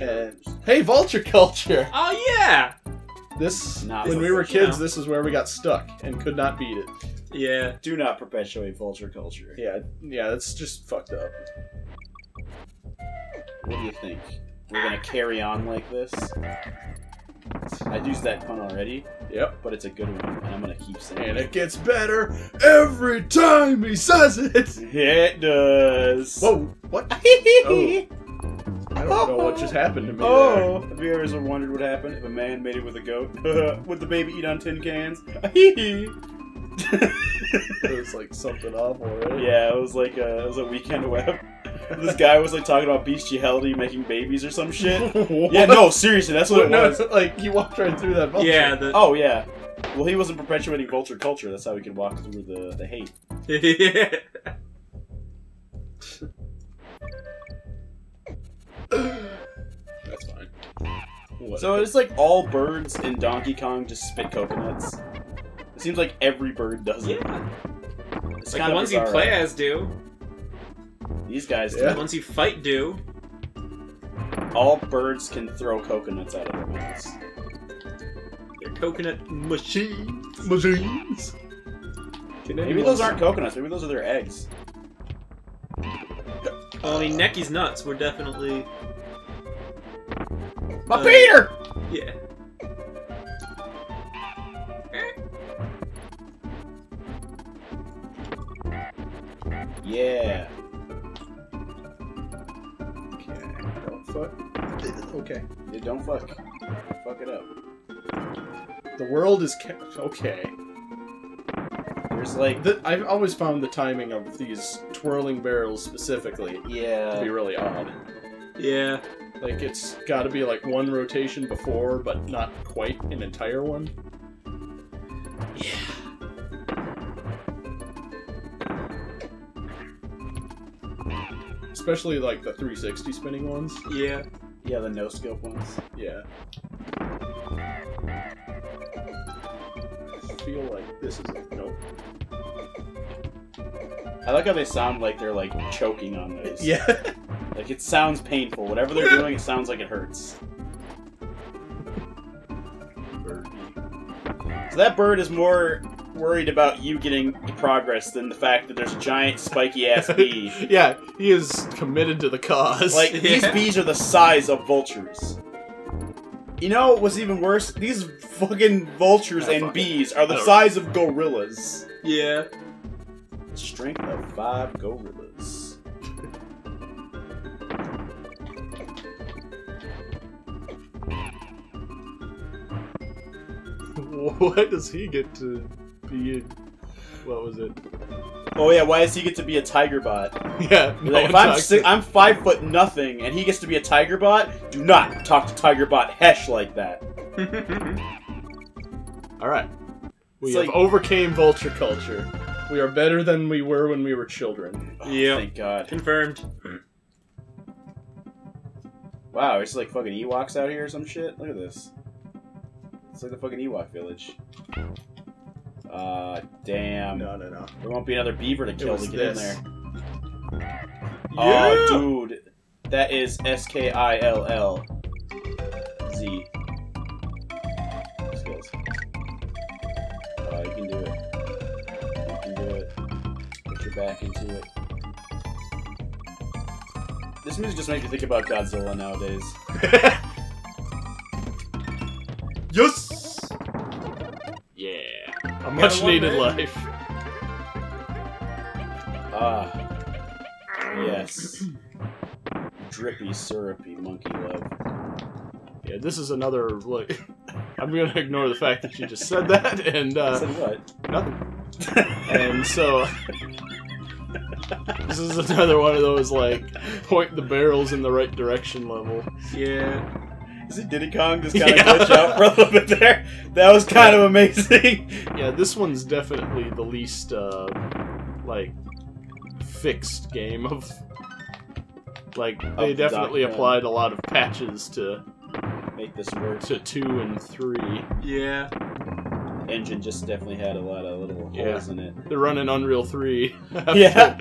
And hey, Vulture Culture! Oh yeah. This Not when we were Vulture. kids, this is where we got stuck and could not beat it. Yeah. Do not perpetuate vulture culture. Yeah, yeah, that's just fucked up. What do you think? We're gonna carry on like this? I'd used that pun already, Yep. but it's a good one, and I'm gonna keep saying And it. And it gets better every time he says it. Yeah, It does. Whoa! What? Oh. I don't know what just happened to me Oh, have you ever wondered what happened if a man made it with a goat? Would the baby eat on tin cans? It was like something awful, right? Yeah, it was like a, it was a weekend web. This guy was like talking about bestiality, making babies or some shit. Yeah, no, seriously, that's what it was. like you walked right through that. Vulture. Yeah. The, Oh yeah. Well, he wasn't perpetuating vulture culture. That's how we could walk through the the hate. That's fine. What? So it's like all birds in Donkey Kong just spit coconuts. It seems like every bird does it. yeah. It's Like kind the of ones you bizarre. play as do. These guys, Yeah. The ones you fight do. all birds can throw coconuts out of their mouths. They're coconut machines. machines. Can Maybe those aren't coconuts. Maybe those are their eggs. Well, I mean, Necky's nuts were definitely. My Uh, Peter! Yeah. Yeah. Okay. Don't fuck. Okay. Yeah, don't fuck. Fuck it up. The world is ca- okay. There's like, The, I've always found the timing of these twirling barrels specifically Yeah. to be really odd. Yeah. Like it's got to be like one rotation before, but not quite an entire one. Yeah. Especially like the 360 spinning ones. Yeah. Yeah, the no scope ones. Yeah. I feel like this is nope. I like how they sound like they're like choking on those. Yeah. Like it sounds painful. Whatever they're doing, it sounds like it hurts. So that bird is more worried about you getting progress than the fact that there's a giant spiky ass bee. yeah, he is committed to the cause. Like these bees are the size of vultures. You know what's even worse? These fucking vultures and bees are the size of gorillas. Yeah. Strength of five gorillas. why does he get to be in? What was it? Oh yeah, why does he get to be a tiger bot? Yeah, no like, if I'm si- I'm five foot nothing and he gets to be a tiger bot, do not talk to tiger bot Hesh like that. All right, we It's have like- overcame vulture culture. We are better than we were when we were children. Oh, Yep. Thank God. Confirmed. Wow, it's like fucking Ewoks out here or some shit. Look at this. It's like the fucking Ewok village. Uh, damn. No, no, no. There won't be another beaver to kill to get in there. Yeah. Oh, dude. That is S K I L L Z. Skills. Oh, you can do it. You can do it. Put your back into it. This music just makes me think about Godzilla nowadays. yes. Yeah, a much needed life. Ah. Yes. Drippy, syrupy monkey love. Yeah, this is another like. I'm gonna ignore the fact that you just said that and uh, Said what? nothing. And so this is another one of those like point the barrels in the right direction level. Yeah. Is it Diddy Kong just kind of Yeah. glitch out for a little bit there? That was kind of amazing. Yeah, this one's definitely the least uh like fixed game of like they the definitely Donkey Kong. applied a lot of patches to Make this work. to 2 and 3. Yeah. Engine just definitely had a lot of little Yeah. holes in it. They're running Unreal 3. Yeah.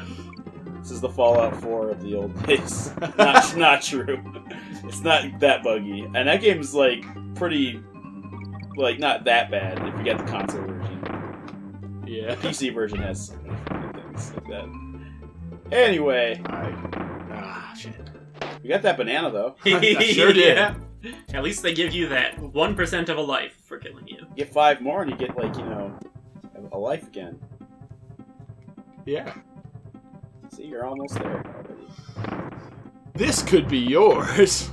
This is the Fallout 4 of the old days. not, not true. It's not that buggy. And that game's, like, pretty, like, not that bad if you get the console version. Yeah. The PC version has so many fucking things like that. Anyway, I, ah, shit. we got that banana, though. I sure did. Yeah. At least they give you that 1% of a life for killing you. You get five more and you get, like, you know, a life again. Yeah. See, you're almost there already. This could be yours.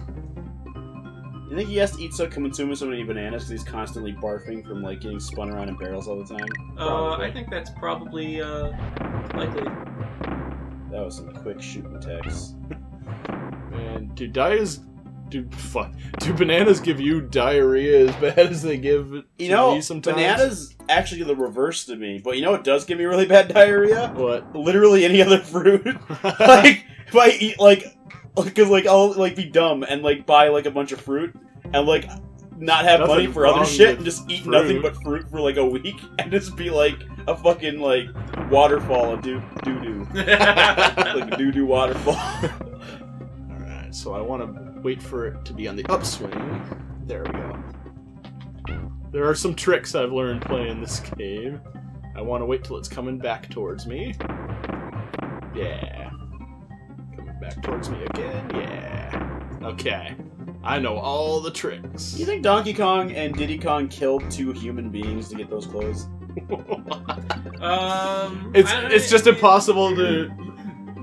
You think he has to eat so consume so many bananas because he's constantly barfing from like getting spun around in barrels all the time? Uh, I think that's probably uh, likely. That was some quick shooting attacks. And do dias do fuck do bananas give you diarrhea as bad as they give it You know, me sometimes? bananas actually the reverse to me, but you know what does give me really bad diarrhea? What? Literally any other fruit. like if I eat like, because like I'll like be dumb and like buy like a bunch of fruit and like not have Nothing money for other shit and just eat fruit. nothing but fruit for like a week and just be like a fucking like waterfall of doo doo doo, like a doo doo waterfall. Alright, so I want to wait for it to be on the upswing. There we go. There are some tricks I've learned playing this game. I want to wait till it's coming back towards me. Yeah. Coming back towards me again. Yeah. Okay. I know all the tricks. you think Donkey Kong and Diddy Kong killed two human beings to get those clothes? um, it's it's just impossible to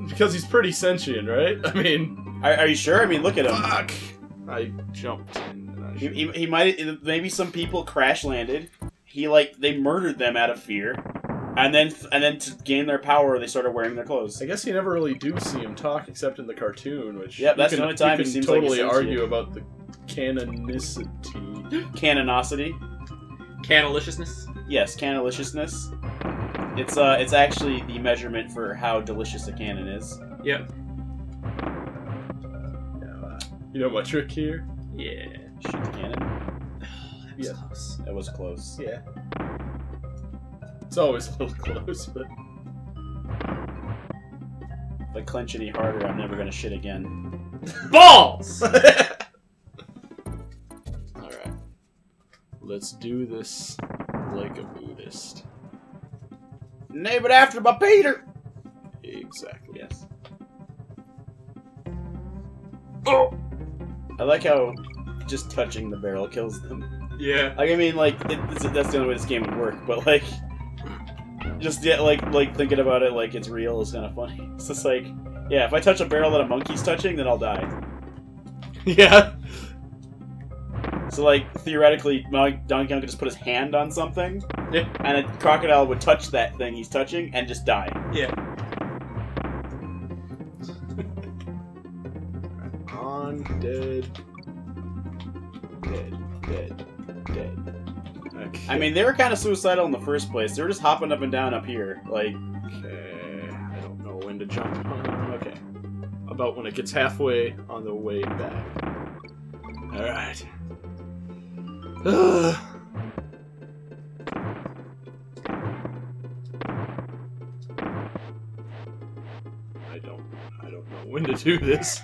because he's pretty sentient, right? I mean, Are, are you sure? I mean, look at him. fuck. I jumped in. I He, he, he might maybe some people crash landed. He like they murdered them out of fear, and then and then to gain their power, they started wearing their clothes. I guess you never really do see him talk except in the cartoon, which yeah, that's can, the only time you he can seems like totally he's argue about the canonicity. Canonicity, Canaliciousness. yes, canoniciousness. It's uh, it's actually the measurement for how delicious a cannon is. Yep. You know my trick here? Yeah. Shoot the cannon. That was Yeah. close. That was close. Yeah. It's always a little close, but If I clench any harder, I'm never gonna shit again. Balls. Alright. Let's do this like a Buddhist. Name it after my Peter. Exactly. Yes. Oh. I like how just touching the barrel kills them. yeah. Like I mean, like it, it's, that's the only way this game would work. But like, just yeah, like like thinking about it like it's real is kind of funny. It's just like, yeah, if I touch a barrel that a monkey's touching, then I'll die. Yeah. So like theoretically, Donkey Kong could just put his hand on something, Yeah. and a crocodile would touch that thing he's touching and just die. Yeah. On, dead. Dead, dead, dead. Okay. I mean, they were kind of suicidal in the first place. They were just hopping up and down up here. Like, Okay, I don't know when to jump. Uh, okay, about when it gets halfway on the way back. All right. Ugh. I don't. I don't know when to do this.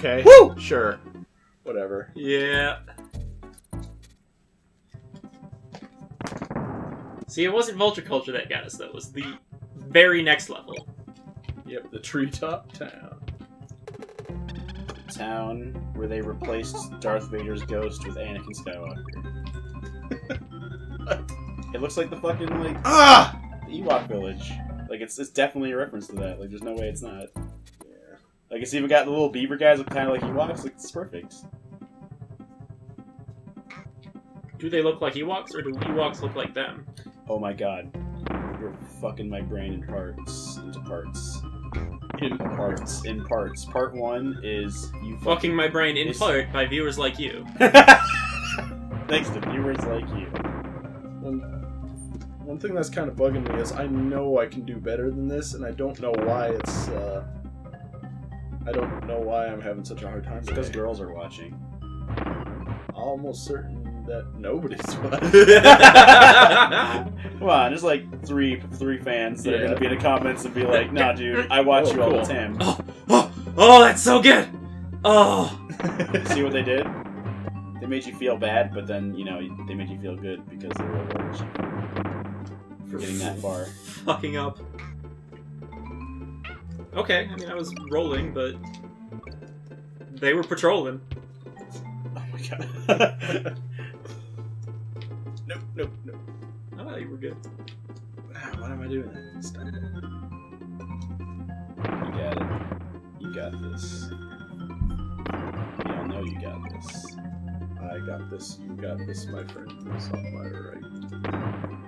Okay. Woo! Sure. Whatever. Yeah. See, it wasn't Vulture Culture that got us, though. It was the very next level. Yep. The treetop town. town where they replaced Darth Vader's ghost with Anakin Skywalker. it looks like the fucking like Ah! Ewok village. Like it's it's definitely a reference to that. Like there's no way it's not. Yeah. Like it's even got the little beaver guys look kind of like Ewoks. Like it's perfect. Do they look like Ewoks, or do Ewoks look like them? Oh my god, you're fucking my brain in parts into parts. In Parts in parts. Part one is you Fucking my brain in part by viewers like you. Thanks to viewers like you. One, one thing that's kind of bugging me is I know I can do better than this, and I don't know why it's. Uh, I don't know why I'm having such a hard time. It's because girls are watching. almost certain that nobody's watching. Come on, there's like three three fans that are Yeah. gonna be in the comments and be like, "Nah, dude, I watch Oh, you all cool. the time." oh, oh, oh, that's so good. Oh, See what they did? They made you feel bad, but then you know they made you feel good because they were rewarded for getting that far. fucking up. Okay, I mean I was rolling, but they were patrolling. Oh my god. nope, nope, nope. I thought you were good. Ah, Why am I doing that? Stop it. You got it. You got this. We all know you got this. I got this. You got this, my friend. It's on my right.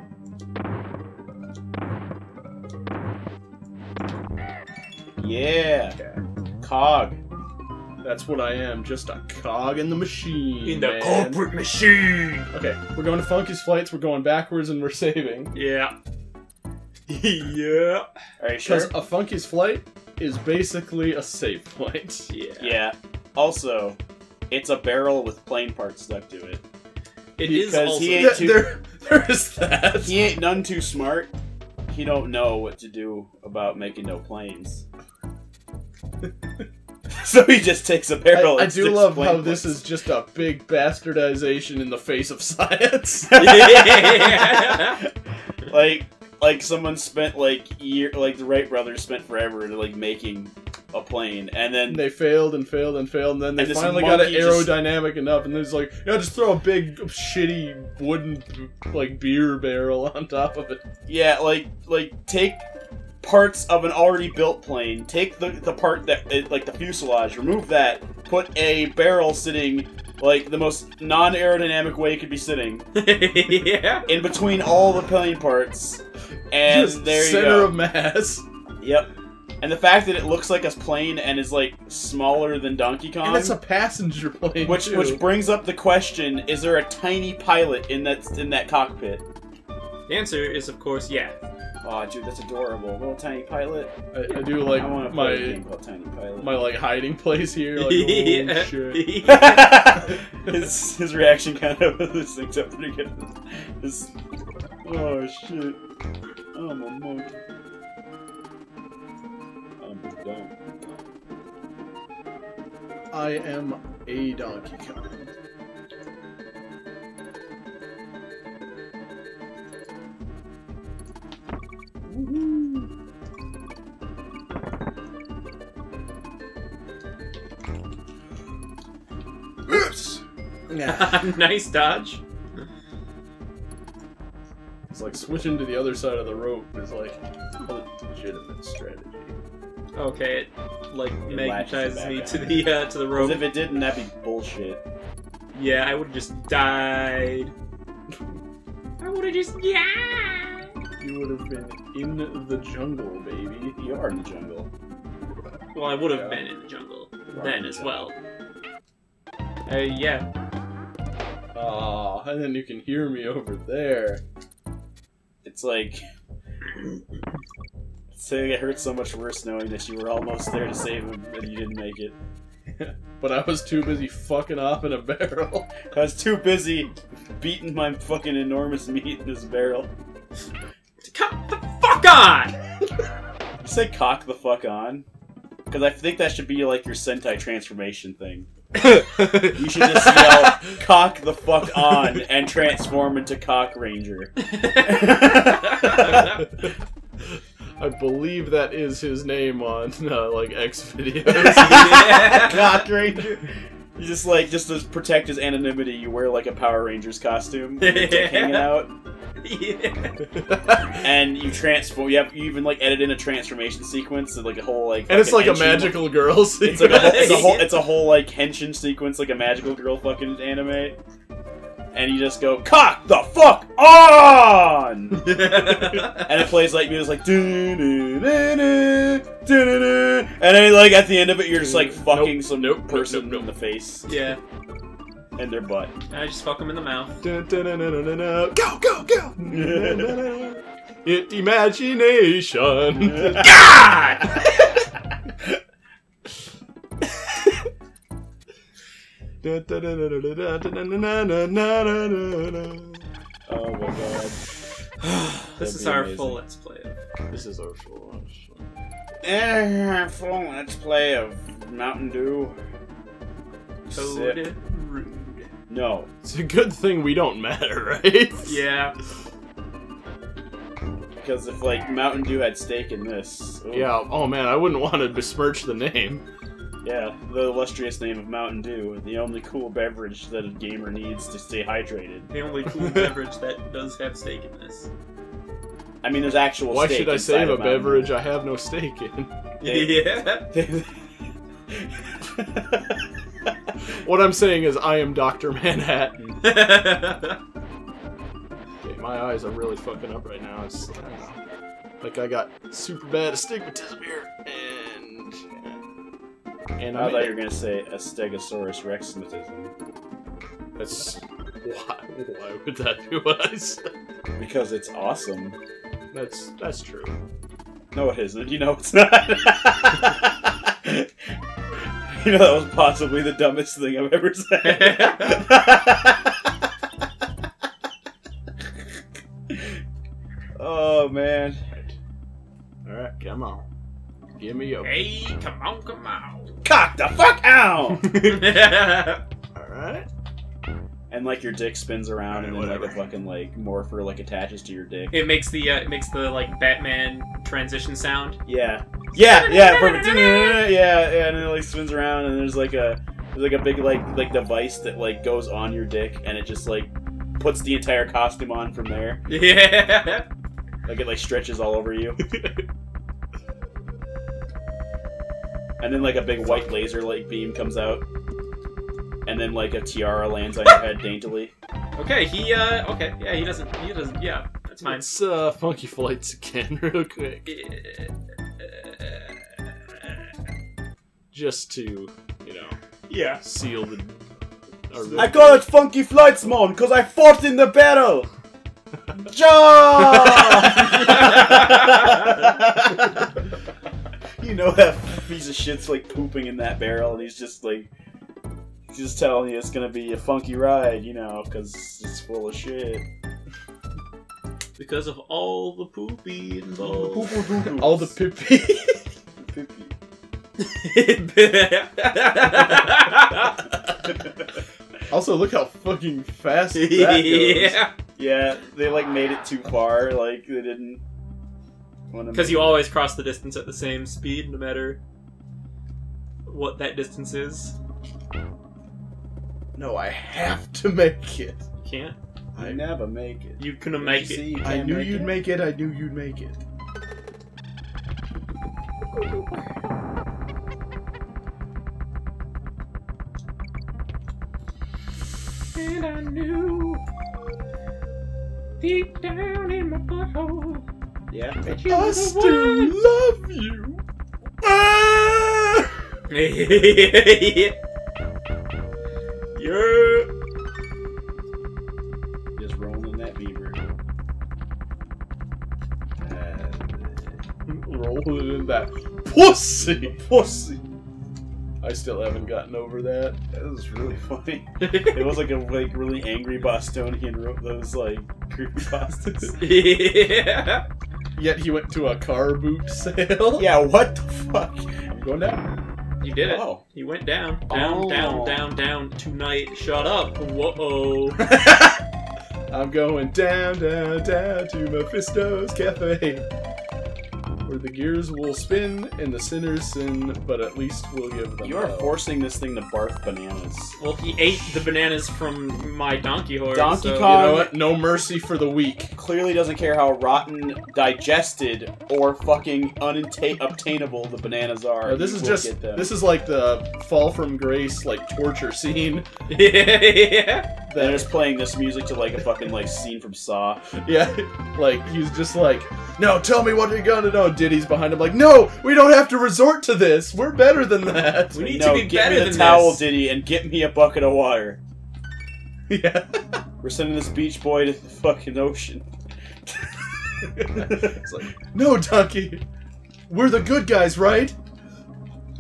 Yeah. Okay. Cog. That's what I am. Just a cog in the machine. In the man. corporate machine. Okay, we're going to Funky's flights. We're going backwards, and we're saving. Yeah. yeah. Are you sure? Because a Funky's flight is basically a save point. Yeah. Yeah. Also, it's a barrel with plane parts stuck to it. It is Because also. he ain't There, there, there is that. He ain't none too smart. He don't know what to do about making no planes. so he just takes a barrel. I, I do love how parts. this is just a big bastardization in the face of science. yeah. like like someone spent like year like the Wright brothers spent forever to like making a plane, and then and they failed and failed and failed, and then they And finally got it monkey just- aerodynamic enough, and it's like, yeah, just throw a big shitty wooden like beer barrel on top of it. yeah, like like take parts of an already built plane, take the the part that it, like the fuselage, remove that, put a barrel sitting like the most non aerodynamic way it could be sitting yeah. in between all the plane parts, and just there you center go. of mass. Yep. And the fact that it looks like a plane and is like smaller than Donkey Kong, And it's a passenger plane. which too. which brings up the question: Is there a tiny pilot in that in that cockpit? The answer is, of course, yeah. Oh, dude, that's adorable. Little tiny pilot. I, I do like I want to play a my game called Tiny Pilot. my like hiding place here. Like, oh shit. his his reaction kind of thing's up pretty good. This, oh shit, oh, I'm a monkey. I'm a donkey. I am a Donkey Kong. Oops. Nice dodge. It's like switching to the other side of the rope is like a legitimate strategy. Okay, it like It magnetizes latches me back to on. the uh, to the As rope. if it didn't, that'd be bullshit. Yeah, I would have just died. I would have just yeah. You would have been in the jungle, baby. You are in the jungle. Well, I would have Yeah. been in the jungle then the as jungle. well. Uh, yeah. Ah, and then you can hear me over there. It's like. Saying it hurts so much worse knowing that you were almost there to save him and you didn't make it. But I was too busy fucking off in a barrel. I was too busy beating my fucking enormous meat in this barrel. Come the fuck on! You say cock the fuck on? Because I think that should be like your Sentai transformation thing. You should just yell cock the fuck on and transform into Cock Ranger. I believe that is his name on uh, like X videos. Yeah. Cock Ranger. You just like just to protect his anonymity, you wear like a Power Rangers costume, when you're, hanging out, yeah. and you transform. You have you even like edit in a transformation sequence, so, like a whole like. and it's like a magical girl. It's like a whole, it's a whole, it's a whole like henshin sequence, like a magical girl fucking anime, and you just go cock the fuck on, and it plays like music like "Doo-doo-doo-doo, doo-doo-doo," and then like at the end of it, you're just like fucking nope, some nope, nope, person nope, in the face yeah. And their butt. I just fuck him in the mouth. Dun, dun, dun, dun, dun, dun. Go, go, go! it imagination. God! Oh my god. This is our amazing. full let's play. of- This is our full launch. Eh, full let's play of Mountain Dew. Sip. Toad rude. No. It's a good thing we don't matter, right? Yeah. Because if like Mountain Dew had stake in this, ooh, Yeah. Oh man, I wouldn't want to besmirch the name. yeah, the illustrious name of Mountain Dew, the only cool beverage that a gamer needs to stay hydrated. The only cool beverage that does have steak in this. I mean, there's actual. Why steak should I save a of Mountain beverage I have no stake in? Yeah. Dew. What I'm saying is, I am Doctor Manhattan. Okay, my eyes are really fucking up right now. It's I like I got super bad astigmatism here, and and I I thought you were gonna say a Stegosaurus rexmatism that's why, why would that be what I said? because it's awesome. That's that's true. No, it isn't. You know it's not. you know that was possibly the dumbest thing I've ever said. oh man. All right, come on, give me your. hey, come on, come on. Cock the fuck out! All right. and like your dick spins around, and then Alright, like a whatever. fucking like morpher like attaches to your dick. it makes the uh, it makes the like Batman transition sound. Yeah, yeah, yeah, perfect. yeah, yeah, and it like spins around, and there's like a there's like a big like like device that like goes on your dick, and it just like puts the entire costume on from there. Yeah. Like it like stretches all over you. and then like a big white laser like beam comes out. And then like a tiara lands on your head daintily. Okay, he uh okay, yeah, he doesn't he doesn't yeah, that's fine. Let's uh, funky flights again, real quick, just to you know Yeah. seal the. Our I call it Funky Flights Mon because I fought in the battle! Jaw! you know that piece of shit's like pooping in that barrel and he's just like he's just telling you it's gonna be a funky ride, you know, because it's full of shit. Because of all the poopy involved. All the pippy. also, look how fucking fast that goes. yeah. yeah, they like made it too far, like they didn't Because you always cross the distance at the same speed, no matter what that distance is. No, I have to make it. You can't. I never make it. You couldn't make See, it. you I knew make you'd it. make it. I knew you'd make it. And I knew deep down in my butthole Yeah. that you I still the love you. Ah! one. yeah. Just rolling that beaver. Rolling in that pussy. Pussy. I still haven't gotten over that. That was really funny. It was like a like really angry Bostonian wrote those like creepypastas. yeah. Yet he went to a car boot sale. yeah, what the fuck? I'm going down. You did it. Oh. He went down, down, Oh. down, down, down tonight. Shut up. Whoa. I'm going down, down, down to Mephisto's Cafe. Where the gears will spin and the sinners sin, but at least we'll give them You are love. forcing this thing to barf bananas. Well, he ate the bananas from my donkey horse. Donkey so- Kong- You know what? No mercy for the weak. Clearly doesn't care how rotten, digested, or fucking unobtainable the bananas are. Uh, this is just get them. this is like the fall from grace like torture scene. yeah. They're just playing this music to like a fucking like scene from Saw. yeah, like he's just like, no, tell me what you're gonna know. Diddy's behind him, like, no, we don't have to resort to this. We're better than that. We need no, to be get better me the than towel, this. Diddy, and get me a bucket of water. yeah. We're sending this beach boy to the fucking ocean. it's like, no, Donkey, we're the good guys, right?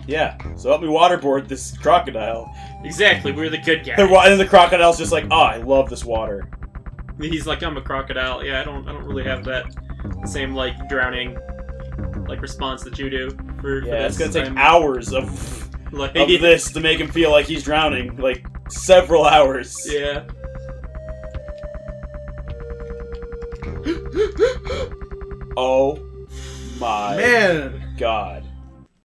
Yeah, so help me waterboard this crocodile. Exactly, we're the good guys. The, wa- and the crocodile's just like, oh, I love this water. He's like, I'm a crocodile. Yeah, I don't, I don't really have that same like drowning, like response that you do. For, for Yeah, it's gonna take I'm, hours of like, of this to make him feel like he's drowning, like several hours. Yeah. Oh my Man, god.